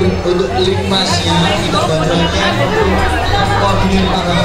untuk limasnya kita bantu koordinir para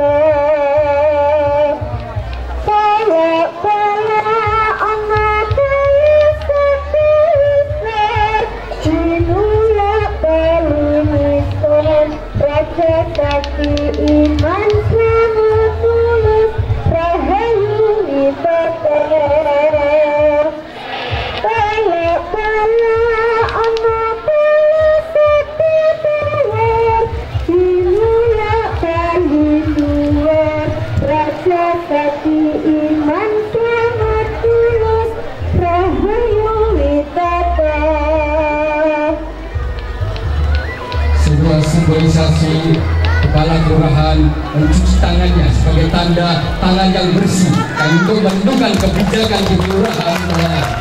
Oh. sebagai tanda tangan yang bersih dan untuk menentukan kebijakan di kelurahan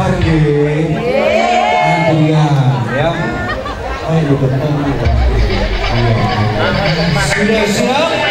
Sabar nggih. Antrian ya. Oh, iya betul. Iya. Sudah siap?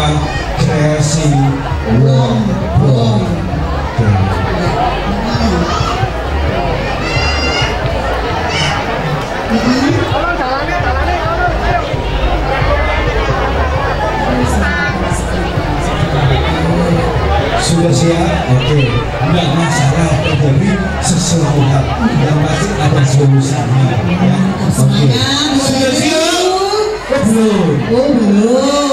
Jakarta versi Wong Wong sudah siap? Oke, nggak masalah terjadi sesuatu yang pasti ada solusinya. Ya. Oke, okay. siap? Oh belum.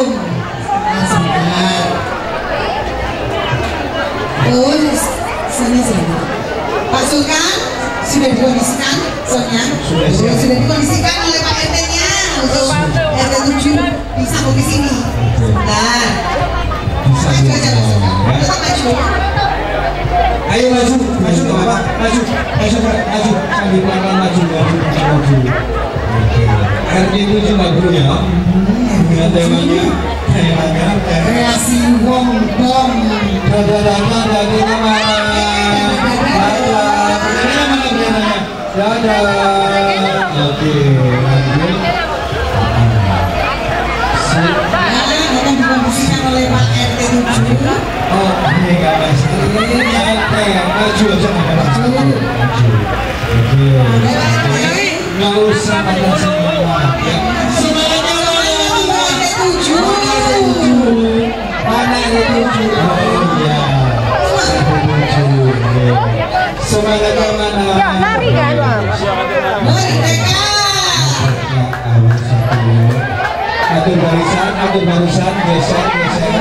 sudah dikondisikan soalnya. Sudah, sudah, dikondisikan oleh Pak RT nya untuk RT 7 bisa di sini. Nah bisa maju aja tetap maju. Ayo maju. Maju ke bapak maju. Maju maju. Sambil pelan maju maju maju. RT 7 nggak ya. Iya, temanya temanya kreasi wong dong dadadana dari nama ada. Oke. oleh Pak RT 7 Oke guys, ini RT yang maju aja nggak maju Maju Oke, nggak usah pakai semua Semuanya oleh Pak RT 7 Mana RT 7? Oh iya atur barisan atur barisan geser geser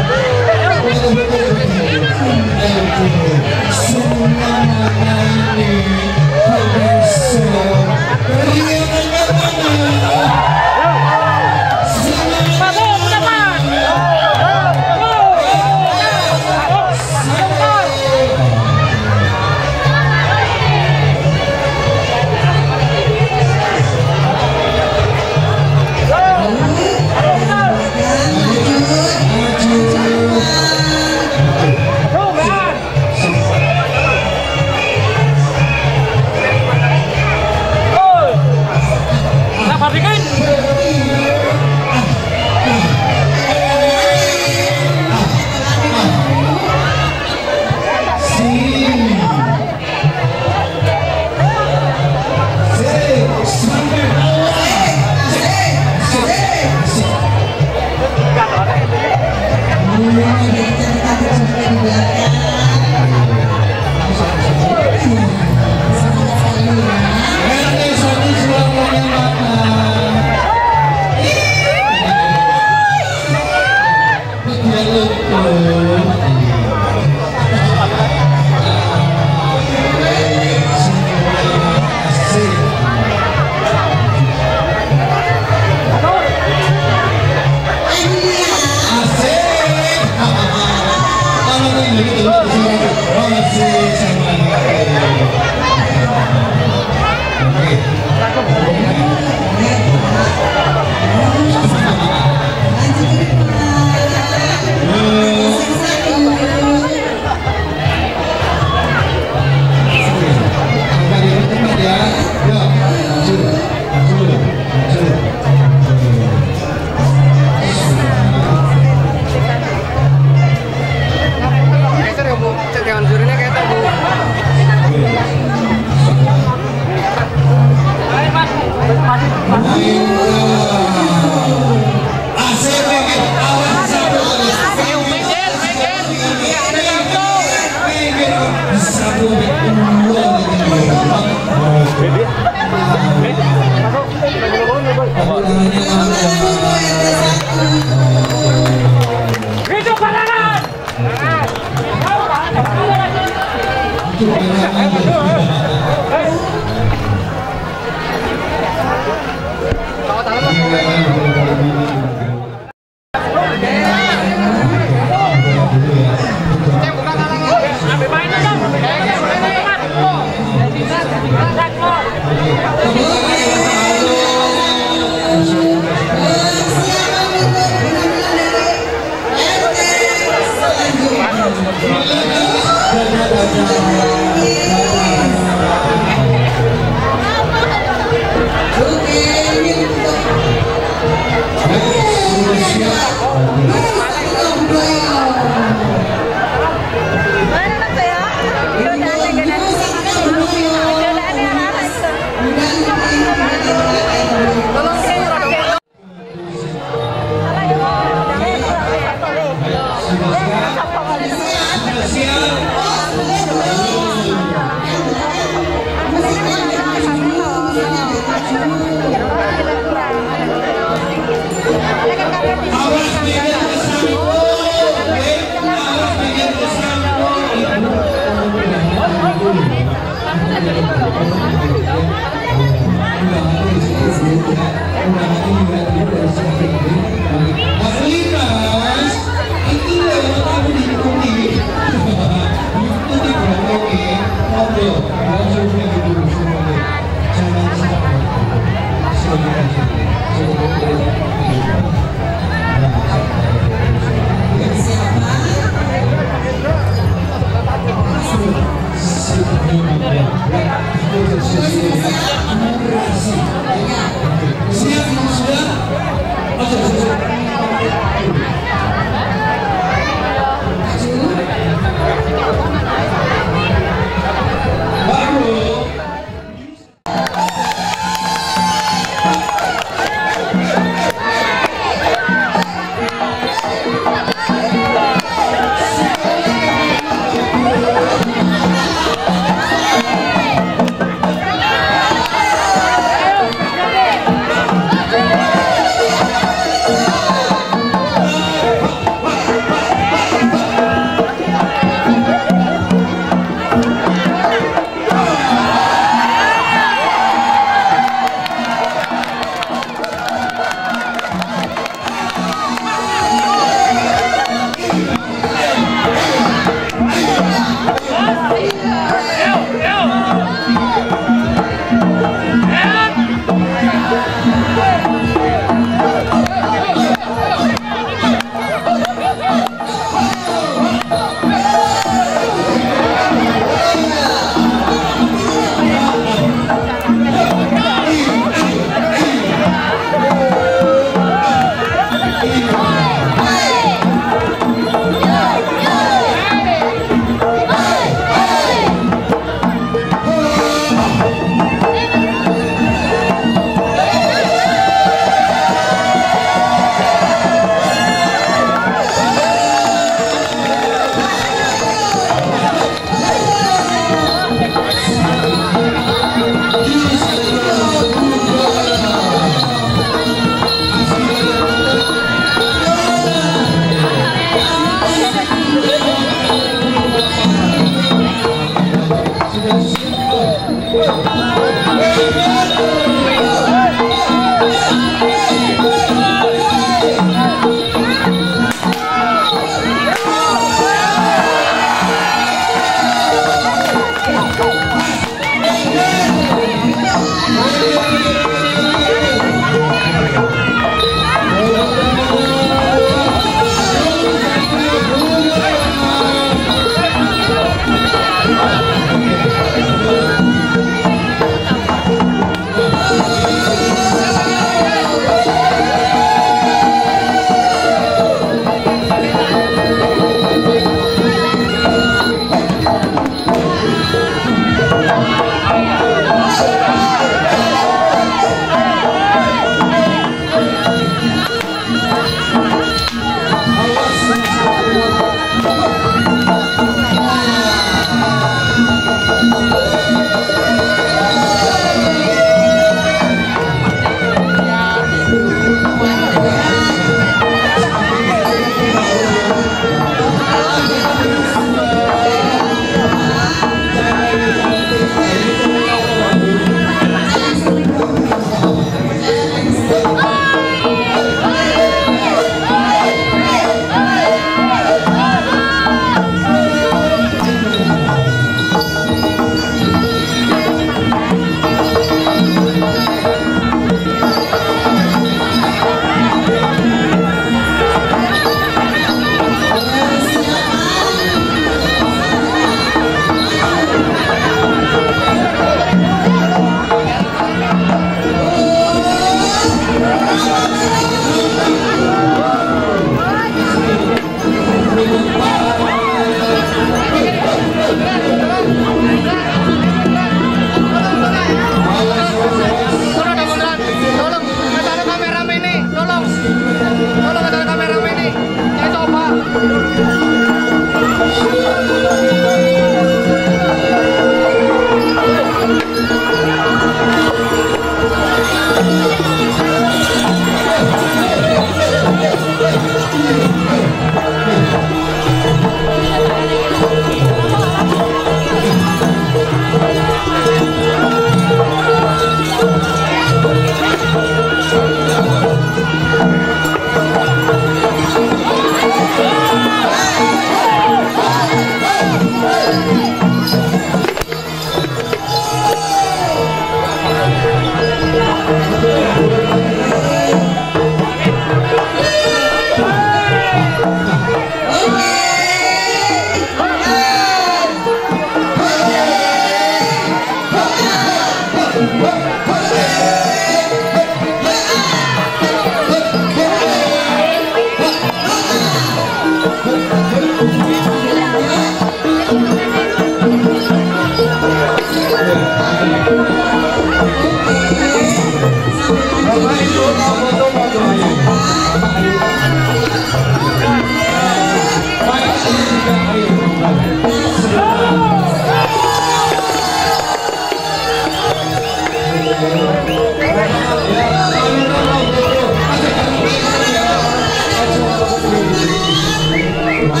Nah,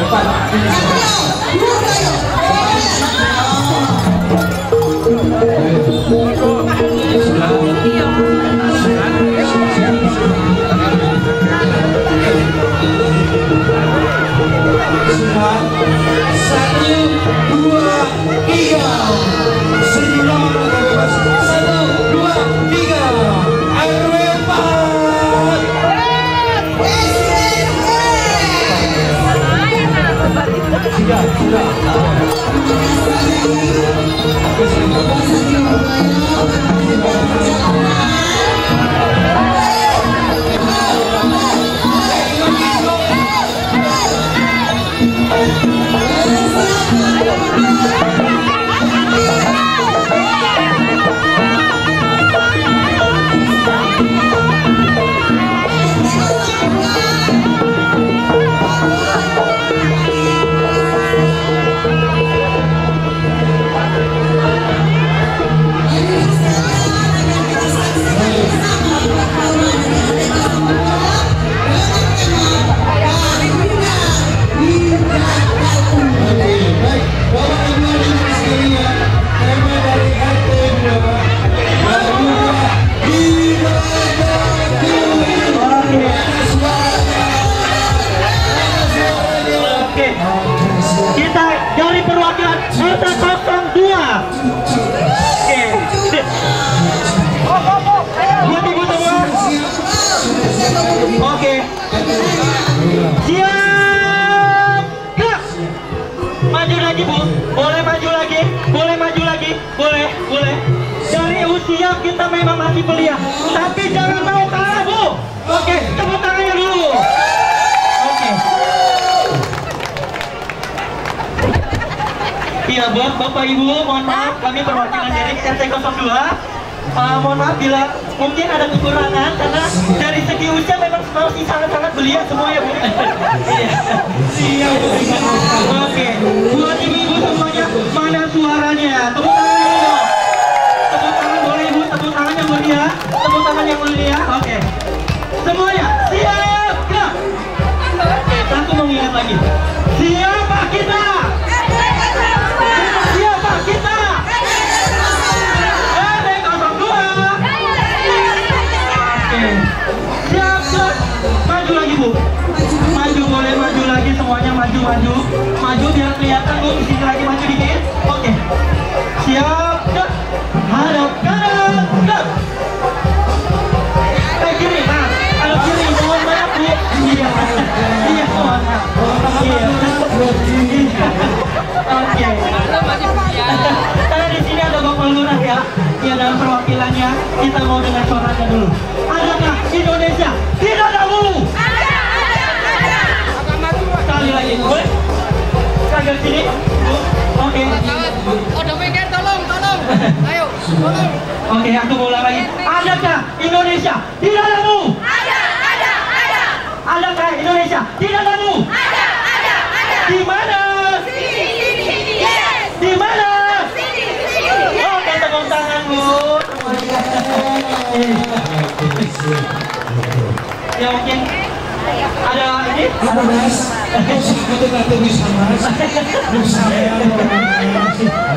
depan. 知道，知道。Belia. Tapi jangan mau kalah bu. Oke. Tepuk tangannya dulu. Oke. Iya buat Bapak Ibu, mohon maaf kami perwakilan dari RT 02 Uh, mohon maaf bila mungkin ada kekurangan karena dari segi usia memang masih sangat-sangat belia semua ya Bu. Iya. Oke, buat ibu-ibu semuanya mana suaranya? Tepuk tangan dulu dong. Tepuk tangan boleh Ibu, tepuk tangan yang mulia, tepuk tangan yang mulia. Oke. Semuanya siap. Gerak. Oke, aku mau ingat lagi. Siapa kita? Siapa kita? RT 02. Oke. Siap. Maju. Maju, biar kelihatan, Bu. Di lagi maju dikit. Oke. Siap, Iya. Oke. Karena di sini ada Bapak Lurah ya, ya dalam perwakilannya kita mau dengar suaranya dulu. Adakah Indonesia tidak tahu? Sekali lagi, boleh? Kagak sini. Oke. Udah mikir tolong, tolong. Ayo, tolong. Oke, aku mau ulang lagi. Adakah Indonesia tidak tahu? Adakah Indonesia tidak tahu? Di mana? Di mana? Oke, tepuk tangan, Bu. Ya mungkin ada ini Apa mas? Sangkut nanti bisa mas? Bisa ya.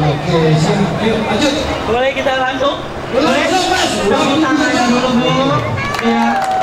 Oke, siap. Ayo, lanjut. boleh kita langsung? Boleh, Mas. Tepuk tangannya dulu, Bu. Ya.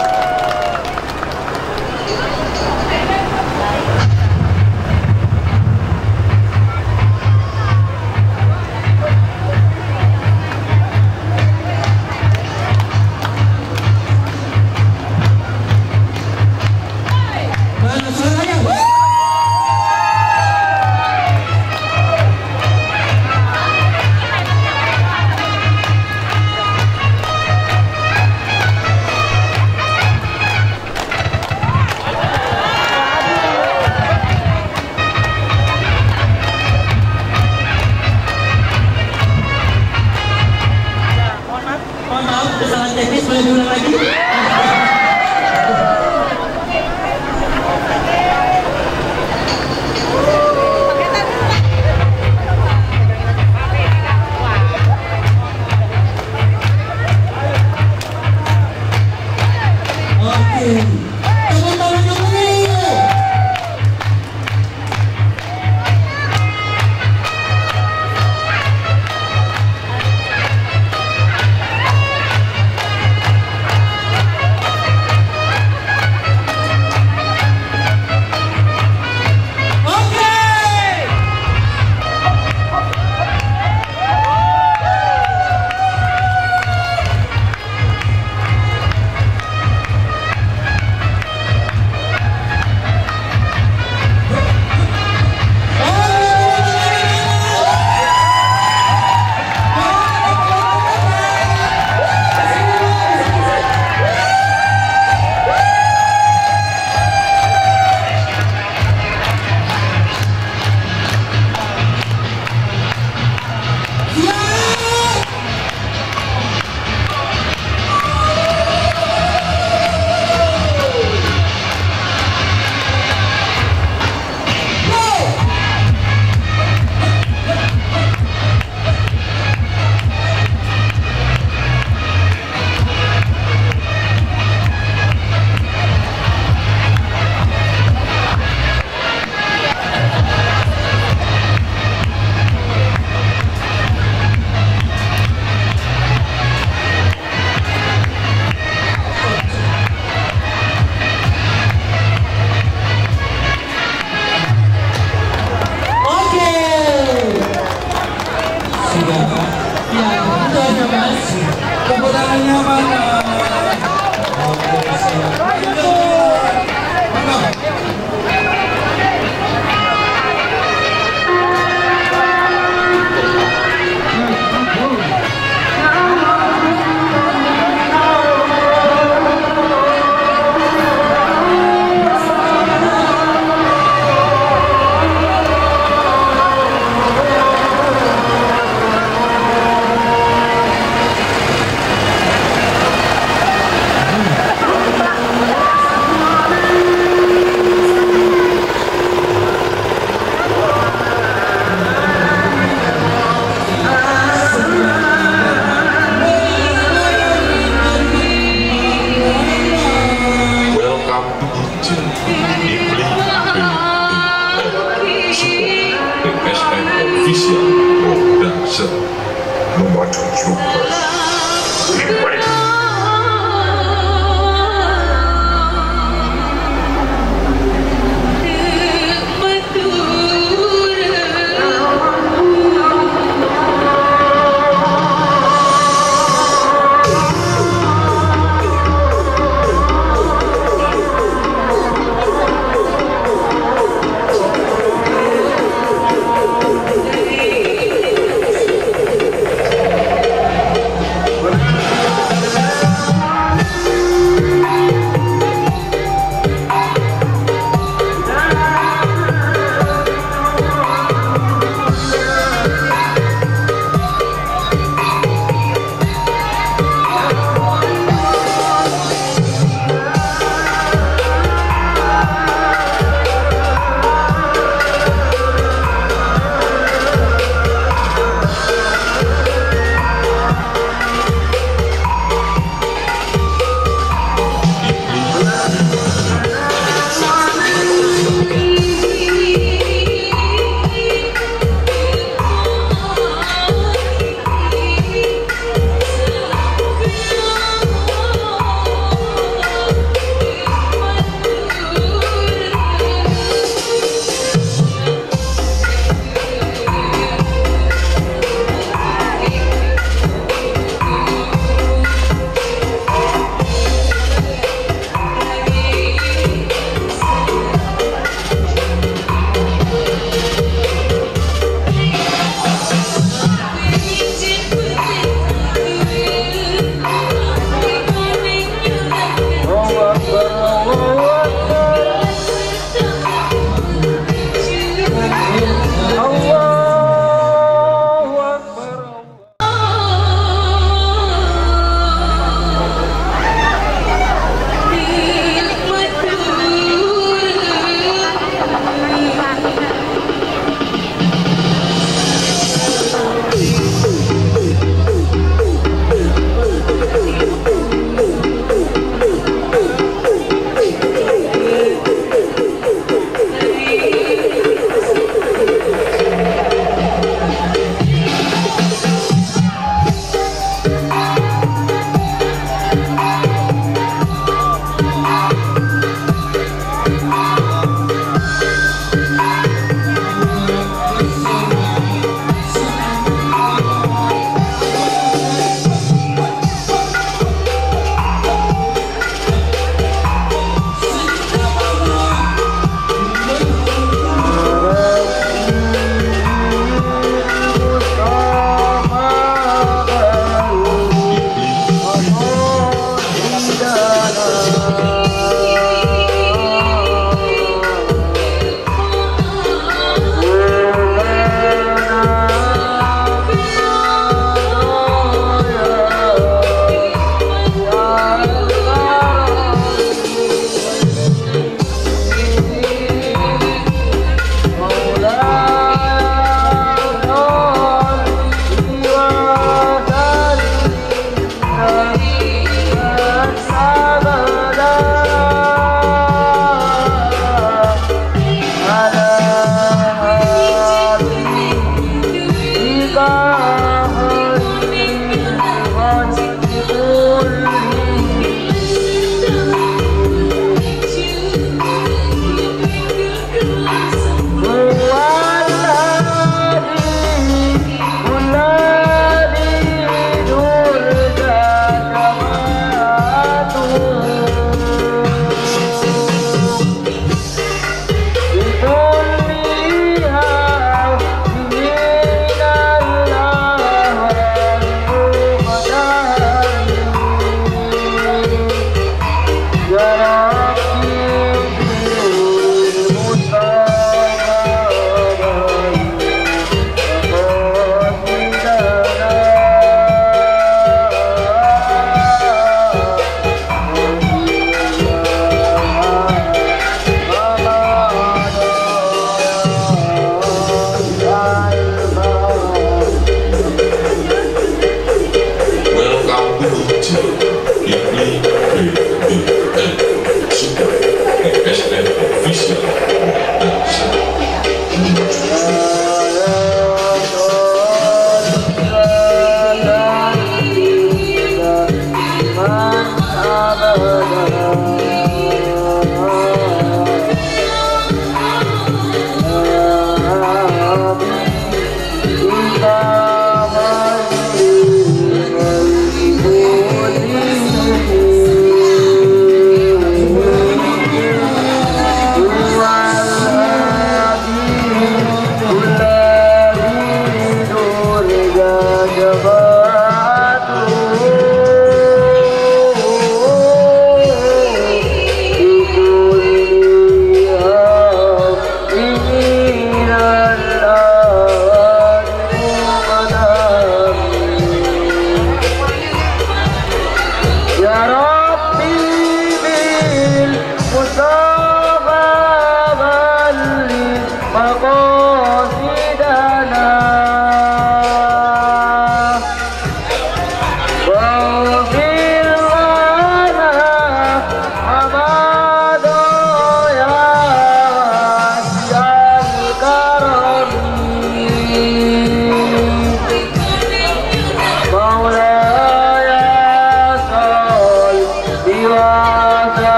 Shiva.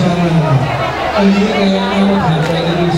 cho là tôi nghĩ cái em nó hạn chế cái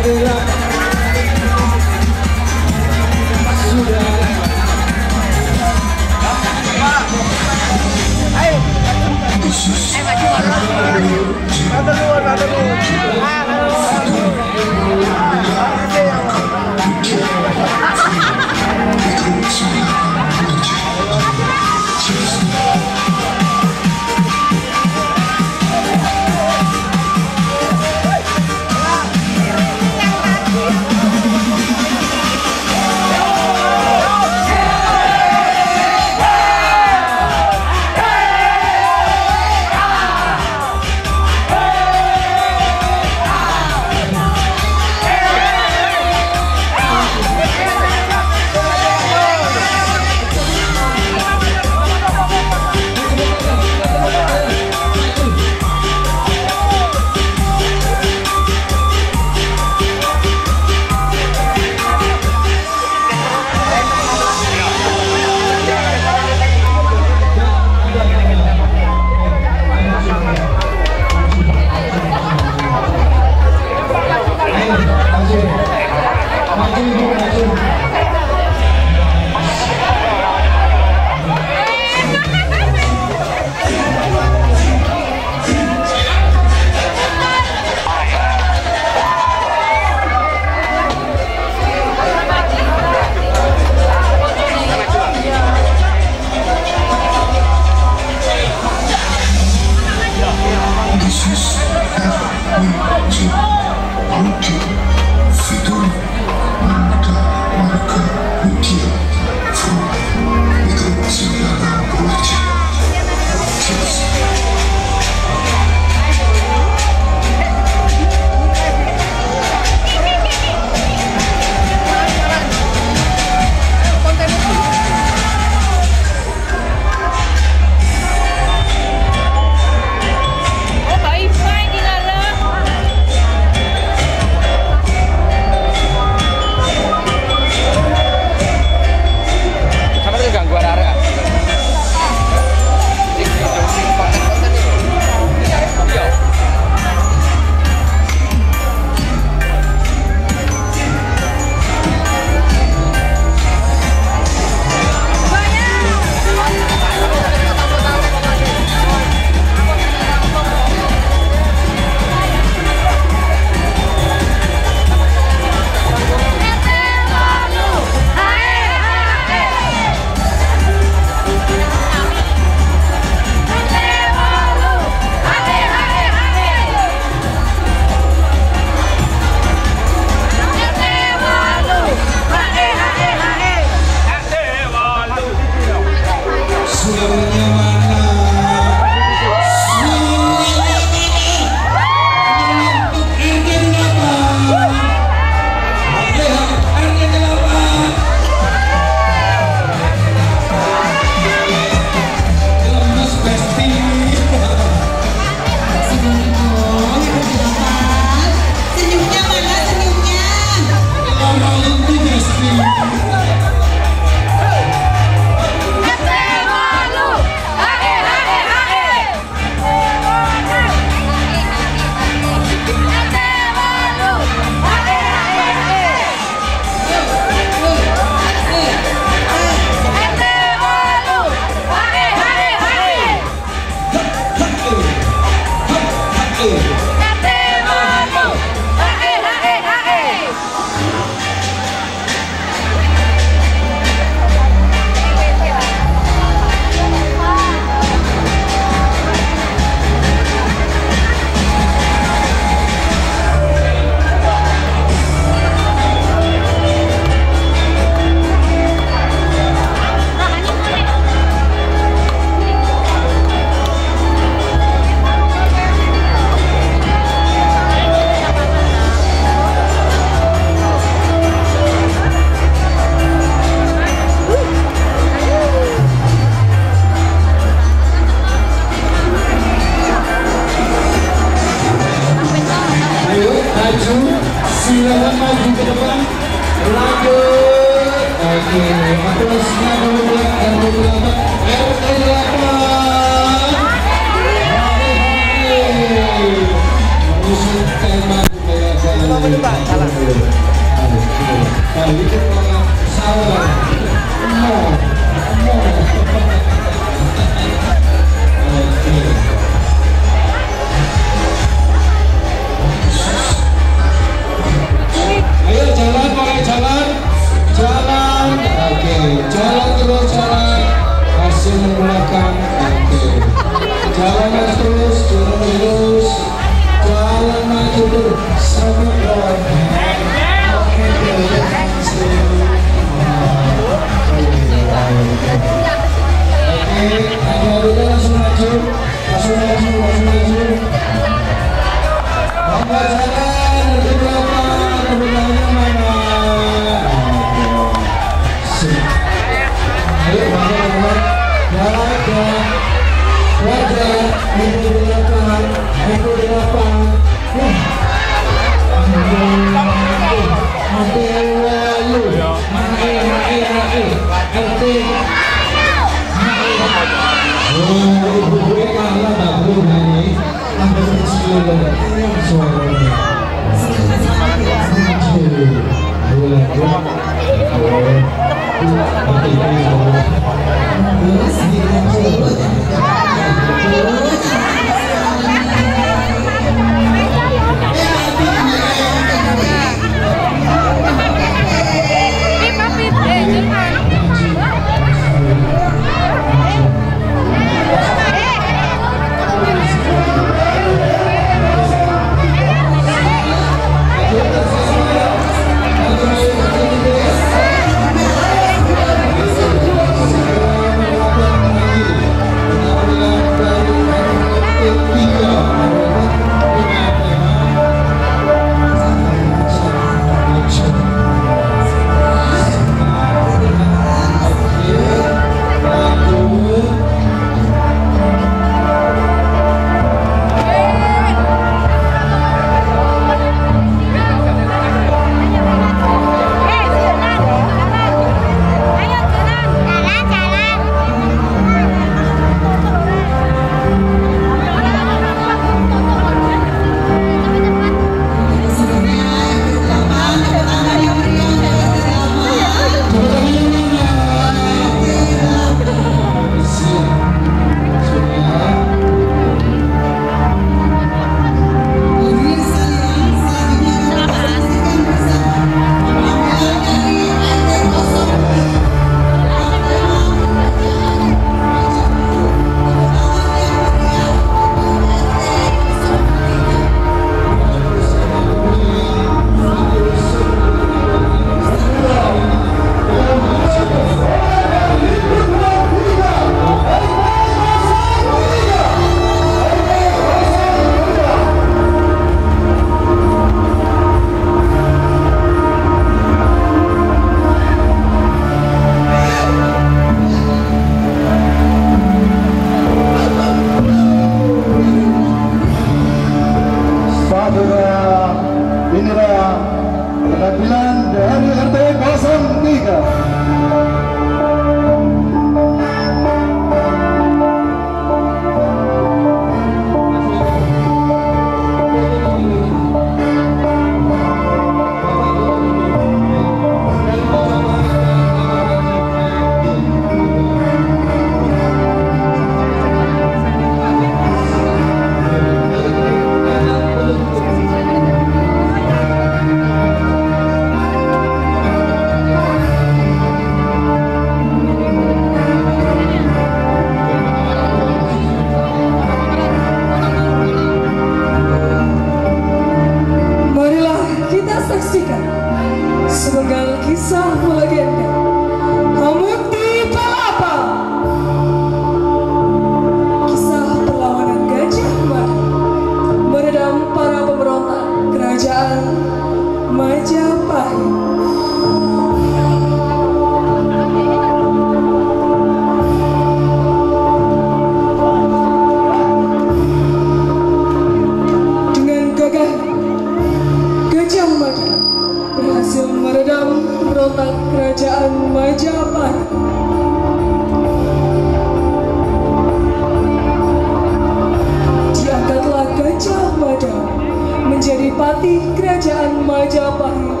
menjadi patih kerajaan Majapahit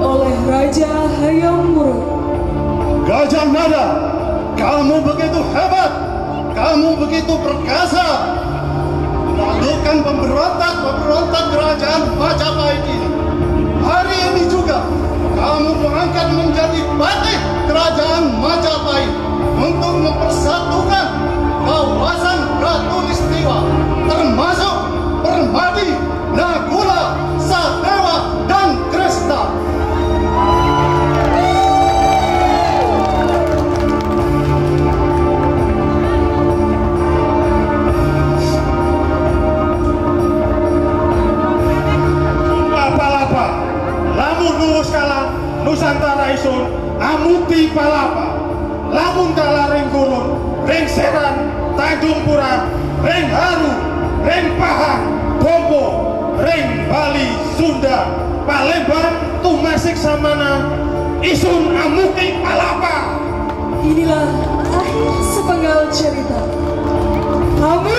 oleh Raja Hayam Wuruk. Gajah Mada, kamu begitu hebat, kamu begitu perkasa. Lakukan pemberontak-pemberontak kerajaan Majapahit ini. Hari ini juga kamu mengangkat menjadi patih kerajaan Majapahit untuk mempersatukan kawasan Ratu Istiwa termasuk Permadi, Isun amuti palapa, lamun kala ring gurun, ring seran, Tanjung Pura, ring haru, ring pahang, bombo, ring Bali, Sunda, Palembang, Tumasik Samana, isun amuti palapa. Inilah akhir sepenggal cerita. Amuti